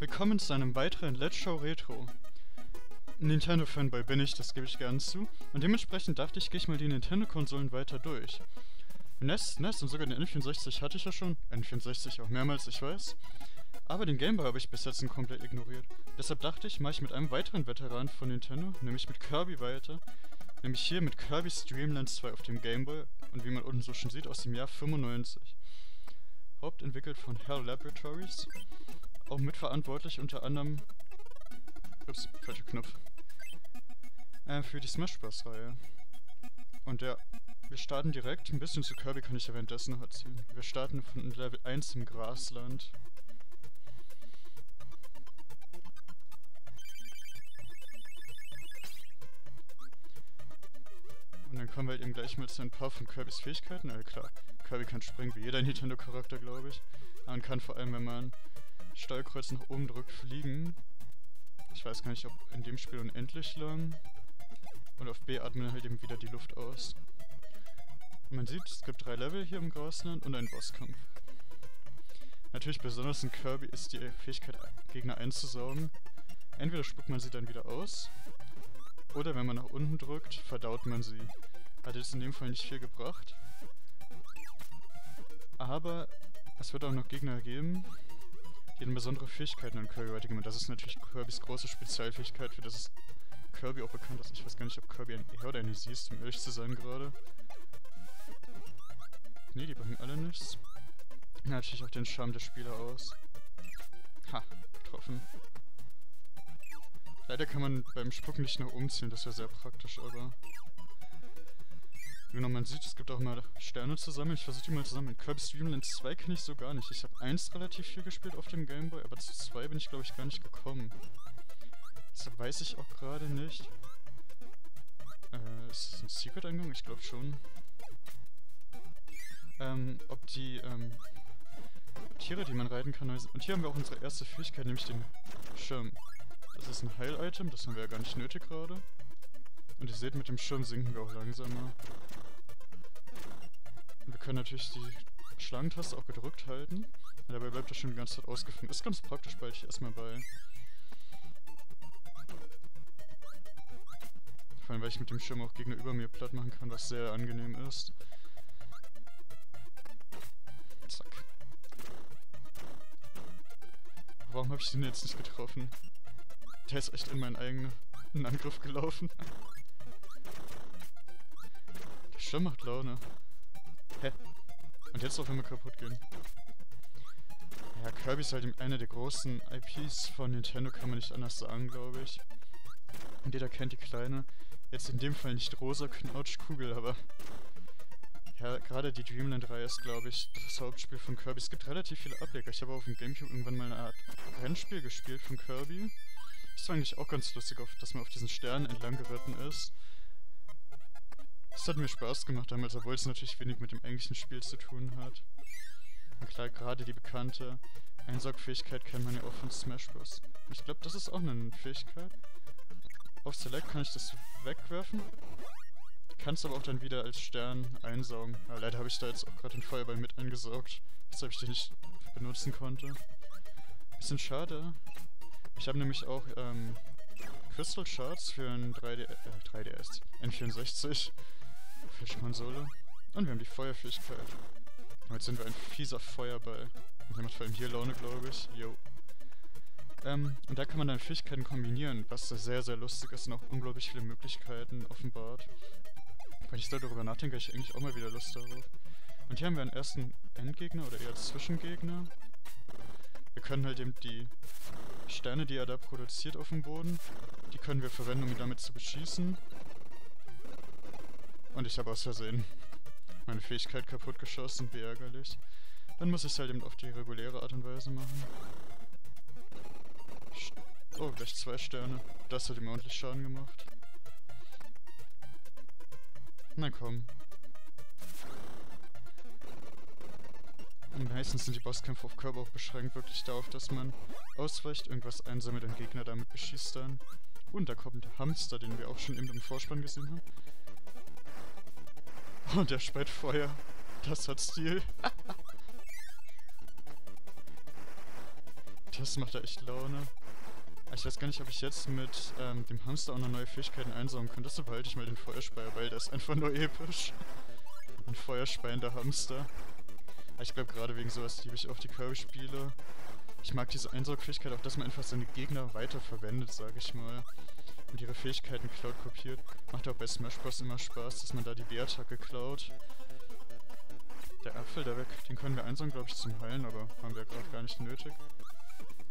Willkommen zu einem weiteren Let's Show Retro. Nintendo-Fanboy bin ich, das gebe ich gern zu, und dementsprechend dachte ich, gehe ich mal die Nintendo-Konsolen weiter durch. NES, NES und sogar den N64 hatte ich ja schon, N64 auch mehrmals, ich weiß. Aber den Game Boy habe ich bis jetzt komplett ignoriert. Deshalb dachte ich, mache ich mit einem weiteren Veteran von Nintendo, nämlich mit Kirby weiter. Nämlich hier mit Kirby's Dreamland 2 auf dem Game Boy und wie man unten so schon sieht, aus dem Jahr 95. Hauptentwickelt von Hell Laboratories. Auch mitverantwortlich unter anderem... Ups, falscher Knopf. Äh, für die Smash Bros. Reihe. Und ja, wir starten direkt. Ein bisschen zu Kirby kann ich ja währenddessen noch erzählen. Wir starten von Level 1 im Grasland. Und dann kommen wir halt eben gleich mal zu ein paar von Kirbys Fähigkeiten. Ja klar, Kirby kann springen wie jeder Nintendo-Charakter, glaube ich. Man kann vor allem, wenn man Steuerkreuz nach oben drückt, fliegen. Ich weiß gar nicht, ob in dem Spiel unendlich lang. Und auf B atmen halt eben wieder die Luft aus. Und man sieht, es gibt drei Level hier im Grasland und einen Bosskampf. Natürlich besonders in Kirby ist die Fähigkeit, Gegner einzusaugen. Entweder spuckt man sie dann wieder aus, oder wenn man nach unten drückt, verdaut man sie. Hat jetzt in dem Fall nicht viel gebracht. Aber es wird auch noch Gegner geben, eine besondere Fähigkeiten an Kirby weitergeben. Und das ist natürlich Kirbys große Spezialfähigkeit, für das ist Kirby auch bekannt ist. Ich weiß gar nicht, ob Kirby ein Er oder eine Sie ist, um ehrlich zu sein gerade. Ne, die bringen alle nichts. Natürlich auch den Charme der Spieler aus. Ha, getroffen. Leider kann man beim Spucken nicht nach oben ziehen, das wäre sehr praktisch, aber... Genau, man sieht, es gibt auch mal Sterne zu sammeln. Ich versuche die mal zu sammeln. Kirby's Dreamland 2 kenne ich so gar nicht. Ich habe 1 relativ viel gespielt auf dem Gameboy, aber zu 2 bin ich glaube ich gar nicht gekommen. Deshalb weiß ich auch gerade nicht. Äh, ist das ein Secret-Eingang? Ich glaube schon. Ähm, ob die, ähm, Tiere, die man reiten kann. Und hier haben wir auch unsere erste Fähigkeit, nämlich den Schirm. Das ist ein Heil-Item, das haben wir ja gar nicht nötig gerade. Und ihr seht, mit dem Schirm sinken wir auch langsamer. Wir können natürlich die Schlangentaste auch gedrückt halten. Dabei bleibt das schon die ganze Zeit ausgefangen. Ist ganz praktisch, behalte ich erstmal bei. Vor allem, weil ich mit dem Schirm auch Gegner über mir platt machen kann, was sehr angenehm ist. Zack. Warum habe ich den jetzt nicht getroffen? Der ist echt in meinen eigenen Angriff gelaufen. Schirm macht Laune. Hä? Und jetzt auch immer kaputt gehen. Ja, Kirby ist halt einer der großen IPs von Nintendo, kann man nicht anders sagen, glaube ich. Und jeder kennt die kleine, jetzt in dem Fall nicht rosa Knautschkugel, aber... Ja, gerade die Dreamland-Reihe ist, glaube ich, das Hauptspiel von Kirby. Es gibt relativ viele Ableger. Ich habe auf dem Gamecube irgendwann mal eine Art Rennspiel gespielt von Kirby. Das war eigentlich auch ganz lustig, dass man auf diesen Sternen entlang geritten ist. Das hat mir Spaß gemacht damals, obwohl es natürlich wenig mit dem eigentlichen Spiel zu tun hat. Und klar, gerade die bekannte Einsaugfähigkeit kennt man ja auch von Smash Bros. Ich glaube, das ist auch eine Fähigkeit. Auf Select kann ich das wegwerfen. Kannst aber auch dann wieder als Stern einsaugen. Aber leider habe ich da jetzt auch gerade den Feuerball mit eingesaugt, weshalb ich den nicht benutzen konnte. Bisschen schade. Ich habe nämlich auch ähm, Crystal Shards für ein 3D, äh, 3DS, N64, für Konsole. Und wir haben die Feuerfähigkeit. Jetzt sind wir ein fieser Feuerball. Und der macht vor allem hier Laune, glaube ich. Yo. Ähm, und da kann man dann Fähigkeiten kombinieren, was sehr, sehr lustig ist und auch unglaublich viele Möglichkeiten offenbart. Wenn ich da darüber nachdenke, habe ich eigentlich auch mal wieder Lust darauf. Und hier haben wir einen ersten Endgegner oder eher Zwischengegner. Wir können halt eben die Sterne, die er da produziert auf dem Boden, die können wir verwenden, um ihn damit zu beschießen. Und ich habe aus Versehen meine Fähigkeit kaputt geschossen, wie ärgerlich. Dann muss ich es halt eben auf die reguläre Art und Weise machen. Oh, gleich zwei Sterne. Das hat ihm ordentlich Schaden gemacht. Na komm. Und meistens sind die Bosskämpfe auf Körper auch beschränkt, wirklich darauf, dass man ausweicht, irgendwas einsammelt und Gegner damit beschießt dann. Und da kommt der Hamster, den wir auch schon eben im Vorspann gesehen haben. Und der speit Feuer. Das hat Stil. Das macht ja echt Laune. Ich weiß gar nicht, ob ich jetzt mit ähm, dem Hamster auch noch neue Fähigkeiten einsaugen kann. Deshalb behalte ich mal den Feuerspeier, weil der ist einfach nur episch. Ein feuerspeiender Hamster. Ich glaube, gerade wegen sowas liebe ich auch die Kirby-Spiele. Ich mag diese Einsaugfähigkeit auch, dass man einfach seine Gegner weiterverwendet, sag ich mal. Und ihre Fähigkeiten Cloud kopiert. Macht auch bei Smash Bros. immer Spaß, dass man da die B-Attacke klaut. Der Apfel, der weg, den können wir einsaugen, glaube ich, zum Heilen, aber haben wir gerade gar nicht nötig.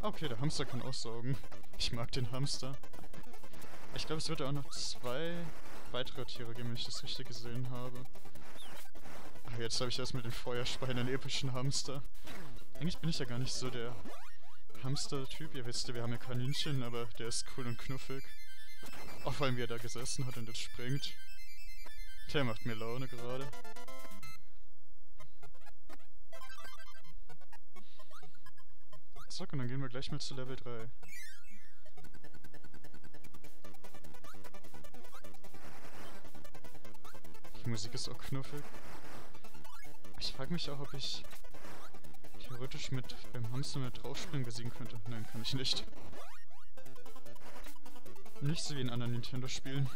Ah, okay, der Hamster kann aussaugen. Ich mag den Hamster. Ich glaube, es wird auch noch zwei weitere Tiere geben, wenn ich das richtig gesehen habe. Ach, jetzt habe ich erst mit den Feuerspeien einen epischen Hamster. Eigentlich bin ich ja gar nicht so der Hamster-Typ. Ihr wisst ja, wir haben ja Kaninchen, aber der ist cool und knuffig. Auch vor allem, wie er da gesessen hat und jetzt springt. Der macht mir Laune gerade. Zack, und dann gehen wir gleich mal zu Level 3. Die Musik ist auch knuffig. Ich frage mich auch, ob ich theoretisch mit beim Hamster mit draufspringen besiegen könnte. Nein, kann ich nicht. Nicht so wie in anderen Nintendo-Spielen.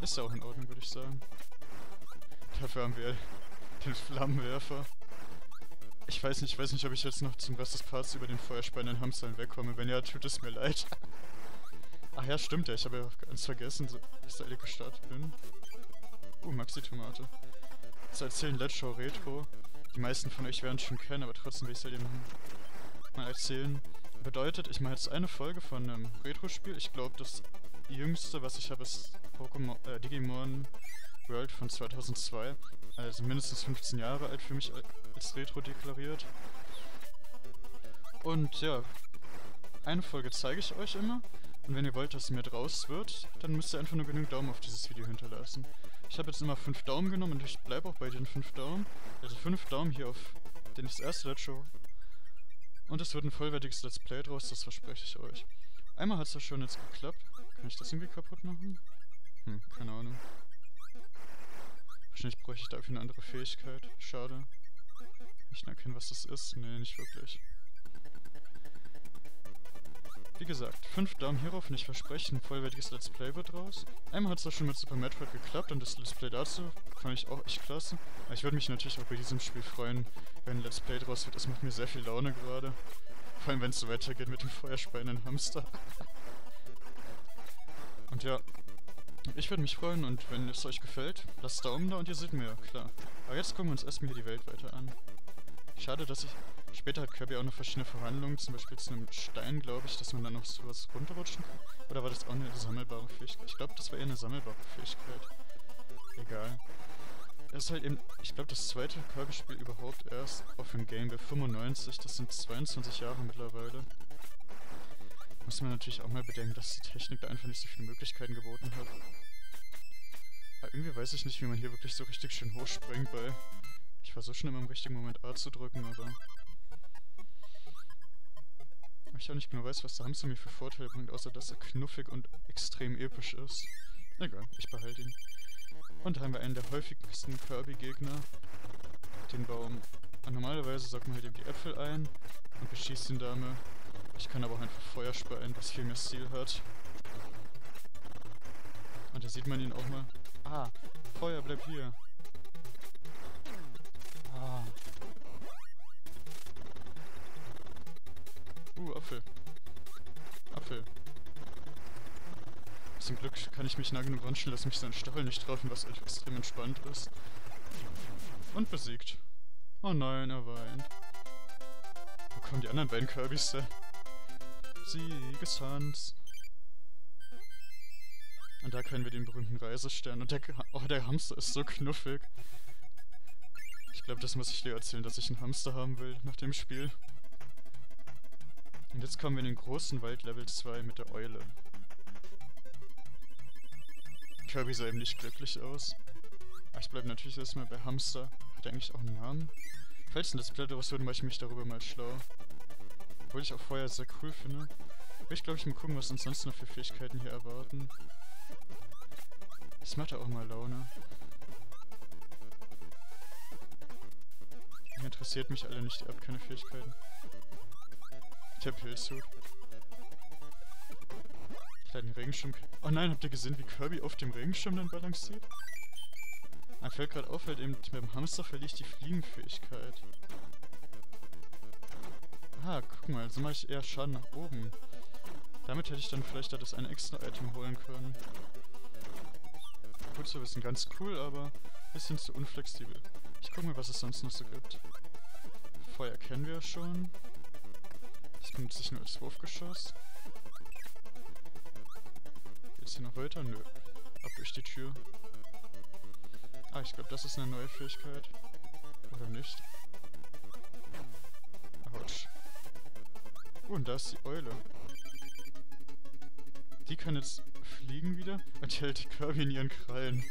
Ist ja auch in Ordnung, würde ich sagen. Dafür haben wir den Flammenwerfer. Ich weiß nicht, ich weiß nicht, ob ich jetzt noch zum Rest des Parts über den feuerspeienden Hamster wegkomme. Wenn ja, tut es mir leid. Ach ja, stimmt ja. Ich habe ja ganz vergessen, dass ich da gestartet bin. Uh, Maxi-Tomate. Zu erzählen Let's Show Retro. Die meisten von euch werden es schon kennen, aber trotzdem will ich es halt eben mal erzählen. Bedeutet, ich mache jetzt eine Folge von einem Retro-Spiel. Ich glaube, das jüngste, was ich habe, ist Pokémon, äh, Digimon World von 2002. Also mindestens 15 Jahre alt für mich als Retro deklariert. Und ja, eine Folge zeige ich euch immer. Und wenn ihr wollt, dass mehr draus wird, dann müsst ihr einfach nur genügend Daumen auf dieses Video hinterlassen. Ich habe jetzt immer 5 Daumen genommen und ich bleibe auch bei den 5 Daumen. Also 5 Daumen hier auf den das erste Let's Show. Und es wird ein vollwertiges Let's Play draus, das verspreche ich euch. Einmal hat es ja schon jetzt geklappt. Kann ich das irgendwie kaputt machen? Hm, keine Ahnung. Wahrscheinlich bräuchte ich dafür eine andere Fähigkeit. Schade. Kann ich erkennen, was das ist? Nee, nicht wirklich. Wie gesagt, 5 Daumen hierauf und ich verspreche, ein vollwertiges Let's Play wird raus. Einmal hat es auch schon mit Super Metroid geklappt und das Let's Play dazu fand ich auch echt klasse. Aber ich würde mich natürlich auch bei diesem Spiel freuen, wenn ein Let's Play draus wird. Das macht mir sehr viel Laune gerade. Vor allem, wenn es so weitergeht mit dem feuerspeienden Hamster. und ja, ich würde mich freuen und wenn es euch gefällt, lasst Daumen da und ihr seht mir, klar. Aber jetzt gucken wir uns erstmal hier die Welt weiter an. Schade, dass ich... Später hat Kirby auch noch verschiedene Verhandlungen, zum Beispiel zu einem Stein, glaube ich, dass man dann noch sowas runterrutschen kann. Oder war das auch eine sammelbare Fähigkeit? Ich glaube, das war eher eine sammelbare Fähigkeit. Egal. Es ist halt eben, ich glaube, das zweite Kirby-Spiel überhaupt erst auf dem Game Boy 95. Das sind 22 Jahre mittlerweile. Muss man natürlich auch mal bedenken, dass die Technik da einfach nicht so viele Möglichkeiten geboten hat. Aber irgendwie weiß ich nicht, wie man hier wirklich so richtig schön hochspringt, weil ich versuche schon immer im richtigen Moment A zu drücken, aber ich auch nicht genau weiß, was der Hamster mir für Vorteile bringt, außer dass er knuffig und extrem episch ist. Egal, ich behalte ihn. Und da haben wir einen der häufigsten Kirby-Gegner. Den Baum. Und normalerweise sagt man halt eben die Äpfel ein und beschießt ihn damit ich kann aber auch einfach Feuer speien, was viel mehr Stil hat. Und da sieht man ihn auch mal. Ah, Feuer, bleib hier. Uh, Apfel. Apfel. Zum Glück kann ich mich nah genug ranstellen, dass mich sein Stachel nicht treffen, was extrem entspannt ist. Und besiegt. Oh nein, er weint. Wo kommen die anderen beiden Kirbys her? Siegestanz. Und da können wir den berühmten Reisestern. Und der, oh, der Hamster ist so knuffig. Ich glaube, das muss ich dir erzählen, dass ich einen Hamster haben will nach dem Spiel. Und jetzt kommen wir in den großen Wald Level 2 mit der Eule. Kirby sah eben nicht glücklich aus. Aber ich bleibe natürlich erstmal bei Hamster. Hat er eigentlich auch einen Namen? Falls ein Let's Play daraus würde, mache ich mich darüber mal schlau. Obwohl ich auch vorher sehr cool finde. Ich will, glaube ich, mal gucken, was uns sonst noch für Fähigkeiten hier erwarten. Das macht ja auch mal Laune. Ihr interessiert mich alle nicht, ihr habt keine Fähigkeiten. Der Pilzhut. Kleinen Regenschirm. Oh nein, habt ihr gesehen, wie Kirby auf dem Regenschirm dann balanciert? Mir fällt gerade auf, halt eben mit dem Hamster verliere ich die Fliegenfähigkeit. Ah, guck mal, so mache ich eher Schaden nach oben. Damit hätte ich dann vielleicht das eine extra Item holen können. Gut zu wissen, ganz cool, aber ein bisschen zu unflexibel. Ich gucke mal, was es sonst noch so gibt. Feuer kennen wir schon. Das benutze ich nur als Wurfgeschoss. Geht's hier noch weiter? Nö. Ab durch die Tür. Ah, ich glaube, das ist eine neue Fähigkeit. Oder nicht? Autsch. Oh, und da ist die Eule. Die kann jetzt fliegen wieder und die hält die Kirby in ihren Krallen.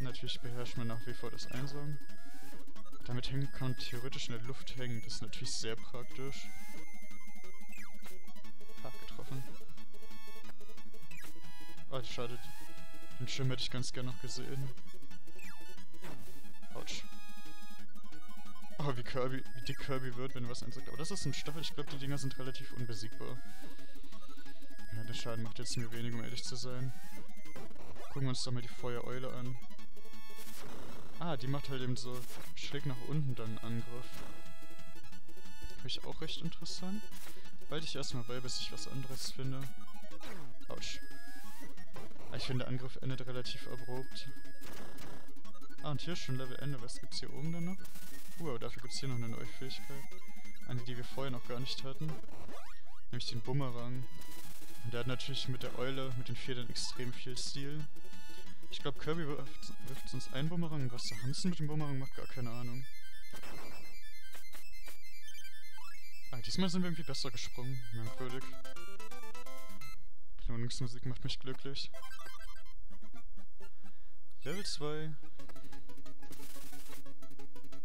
Natürlich beherrscht man nach wie vor das Einsaugen. Damit hängen kann man theoretisch in der Luft hängen. Das ist natürlich sehr praktisch. Hart getroffen. Oh, schade. Den Schirm hätte ich ganz gern noch gesehen. Autsch. Oh, wie Kirby, wie dick Kirby wird, wenn was einsagt. Aber das ist ein Stachel. Ich glaube, die Dinger sind relativ unbesiegbar. Ja, der Schaden macht jetzt mir wenig, um ehrlich zu sein. Gucken wir uns doch mal die Feuereule an. Ah, die macht halt eben so schräg nach unten dann Angriff. Finde ich auch recht interessant. Behalte ich erstmal bei, bis ich was anderes finde. Autsch. Ah, ich finde, der Angriff endet relativ abrupt. Ah, und hier ist schon Level Ende. Was gibt's hier oben denn noch? Uh, aber dafür gibt's hier noch eine neue Fähigkeit. Eine, die wir vorher noch gar nicht hatten. Nämlich den Bumerang. Und der hat natürlich mit der Eule, mit den Federn extrem viel Stil. Ich glaube, Kirby wirft, wirft sonst einen Bumerang. Was der Hansen mit dem Bumerang macht, gar keine Ahnung. Ah, diesmal sind wir irgendwie besser gesprungen. Merkwürdig. Belohnungsmusik macht mich glücklich. Level 2.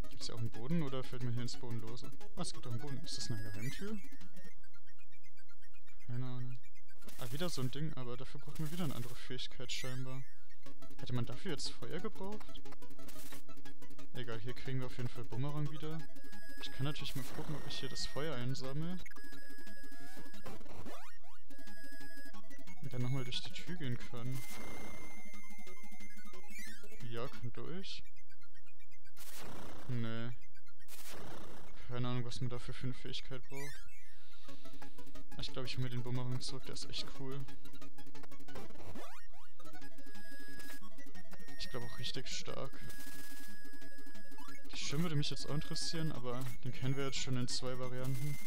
Gibt es hier auch einen Boden oder fällt mir hier ins Bodenlose? Ah, es gibt auch einen Boden. Ist das eine Geheimtür? Keine Ahnung. Ah, wieder so ein Ding, aber dafür braucht man wieder eine andere Fähigkeit scheinbar. Hätte man dafür jetzt Feuer gebraucht? Egal, hier kriegen wir auf jeden Fall Bumerang wieder. Ich kann natürlich mal gucken, ob ich hier das Feuer einsammle. Und dann nochmal durch die Tür gehen kann. Ja, kann durch. Nee. Keine Ahnung, was man dafür für eine Fähigkeit braucht. Ich glaube, ich hole mir den Bumerang zurück, der ist echt cool. Ich glaube auch richtig stark. Die Schirm würde mich jetzt auch interessieren, aber den kennen wir jetzt schon in zwei Varianten.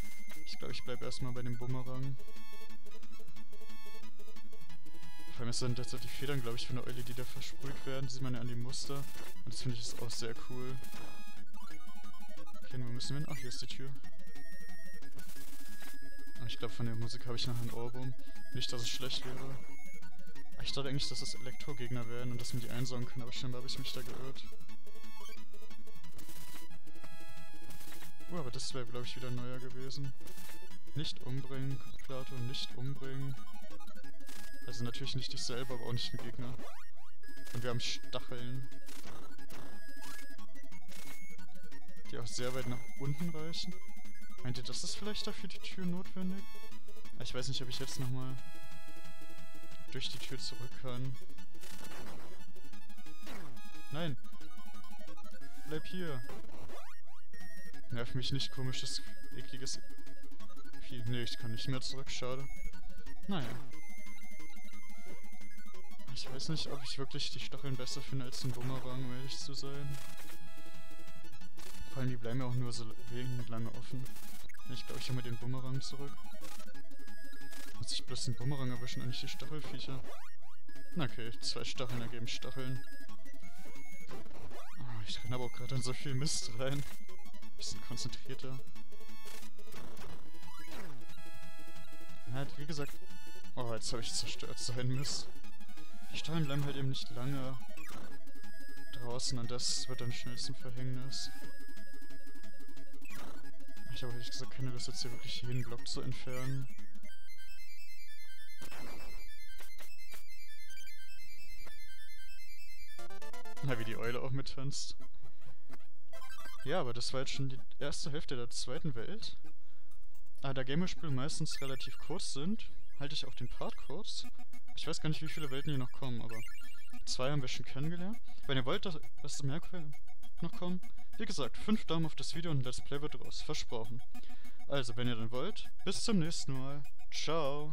Ich glaube, ich bleibe erstmal bei dem Bumerang. Vor allem sind das die Federn, glaube ich, von der Eule, die da versprüht werden. Die sieht man ja an dem Muster. Und das finde ich ist auch sehr cool. Okay, wo müssen wir hin? Ach, hier ist die Tür. Aber ich glaube, von der Musik habe ich nachher einen Ohrwurm. Nicht, dass es schlecht wäre. Ich dachte eigentlich, dass das Elektrogegner wären und dass man die einsaugen können, aber scheinbar habe ich mich da geirrt. Oh, aber das wäre, glaube ich, wieder neuer gewesen. Nicht umbringen, Plato, nicht umbringen. Also natürlich nicht dich selber, aber auch nicht den Gegner. Und wir haben Stacheln. Die auch sehr weit nach unten reichen. Meint ihr, das ist vielleicht dafür die Tür notwendig? Ich weiß nicht, ob ich jetzt nochmal durch die Tür zurück kann. Nein! Bleib hier! Nerv mich nicht, komisches, ekliges Vieh. Nee, ich kann nicht mehr zurück, schade. Naja. Ich weiß nicht, ob ich wirklich die Stacheln besser finde als den Bumerang, um ehrlich zu sein. Vor allem, die bleiben ja auch nur so wenig lange offen. Ich glaube, ich habe mir den Bumerang zurück. Muss ich bloß den Bumerang erwischen und nicht die Stachelfiecher? Okay, zwei Stacheln ergeben Stacheln. Oh, ich renne aber auch gerade in so viel Mist rein. Bisschen konzentrierter. Halt, wie gesagt... Oh, jetzt habe ich zerstört sein Mist. Die Stacheln bleiben halt eben nicht lange draußen und das wird dann schnell zum Verhängnis. Ich habe ehrlich gesagt keine Lust, jetzt hier wirklich jeden Block zu entfernen. Na, wie die Eule auch mittanzt. Ja, aber das war jetzt schon die erste Hälfte der zweiten Welt. äh, da Gamerspiele meistens relativ kurz sind, halte ich auch den Part kurz. Ich weiß gar nicht, wie viele Welten hier noch kommen, aber zwei haben wir schon kennengelernt. Wenn ihr wollt, dass, dass mehr noch kommen, wie gesagt, 5 Daumen auf das Video und ein Let's Play wird raus. Versprochen. Also, wenn ihr dann wollt, bis zum nächsten Mal. Ciao.